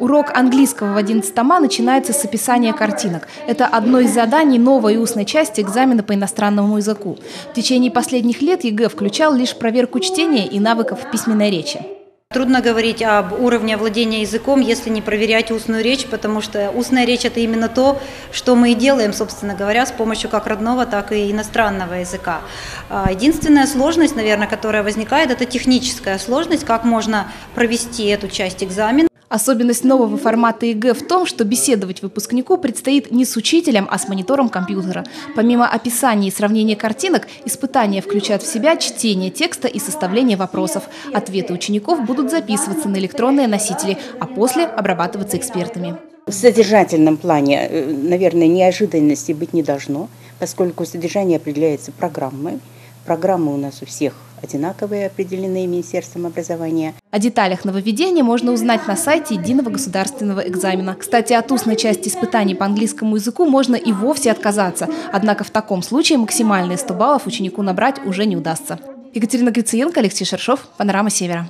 Урок английского в 11-м начинается с описания картинок. Это одно из заданий новой устной части экзамена по иностранному языку. В течение последних лет ЕГЭ включал лишь проверку чтения и навыков письменной речи. Трудно говорить об уровне владения языком, если не проверять устную речь, потому что устная речь – это именно то, что мы и делаем, собственно говоря, с помощью как родного, так и иностранного языка. А, единственная сложность, наверное, которая возникает, это техническая сложность, как можно провести эту часть экзамена. Особенность нового формата ЕГЭ в том, что беседовать выпускнику предстоит не с учителем, а с монитором компьютера. Помимо описания и сравнения картинок, испытания включают в себя чтение текста и составление вопросов. Ответы учеников будут записываться на электронные носители, а после обрабатываться экспертами. В содержательном плане, э, наверное, неожиданности быть не должно, поскольку содержание определяется программой. Программы у нас у всех одинаковые, определенные Министерством образования. О деталях нововведения можно узнать на сайте Единого государственного экзамена. Кстати, от устной части испытаний по английскому языку можно и вовсе отказаться. Однако в таком случае максимальные 100 баллов ученику набрать уже не удастся. Екатерина Грициенко, Алексей Шершов, Панорама Севера.